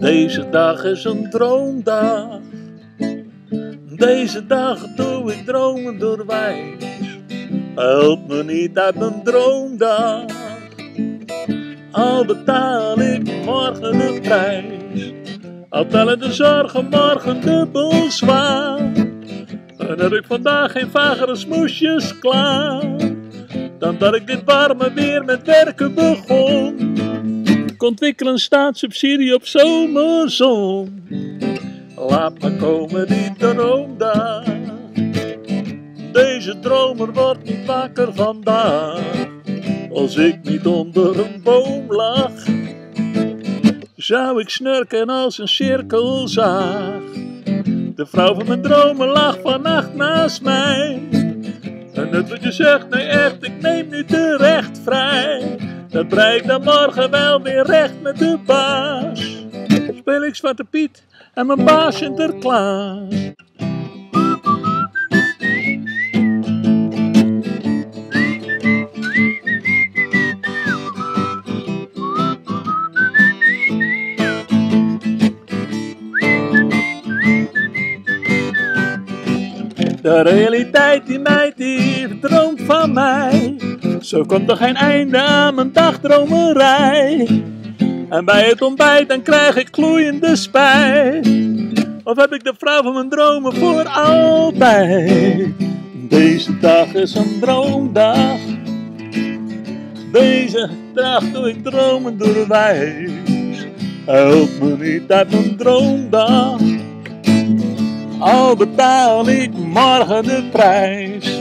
Deze dag is een droomdag. Deze dag doe ik dromen doorwijs. Help me niet uit mijn droomdag. Al betaal ik morgen de prijs. Al tellen de zorgen morgen dubbel zwaar. Dan heb ik vandaag geen vagere smoesjes klaar. Dan dat ik dit warme weer met werken begon. Ik ontwikkel een staatssubsidie op zomerzon. Laat me komen die droomdag. Deze dromer wordt niet wakker vandaag. Als ik niet onder een boom lag. Zou ik snurken als een cirkelzaag. De vrouw van mijn dromen lag vannacht naast mij. En het wat je zegt, nee echt, ik neem nu terecht vrij. Dat breidt dan morgen wel weer recht met de baas. Speel ik Zwarte Piet en mijn baas Sinterklaas. De realiteit die mij die verdroomt van mij. Zo komt er geen einde aan mijn dagdromerij. En bij het ontbijt dan krijg ik gloeiende spijt. Of heb ik de vrouw van mijn dromen voor altijd? Deze dag is een droomdag. Deze dag doe ik dromen door de wijs. Help me niet uit mijn droomdag. Al betaal ik morgen de prijs.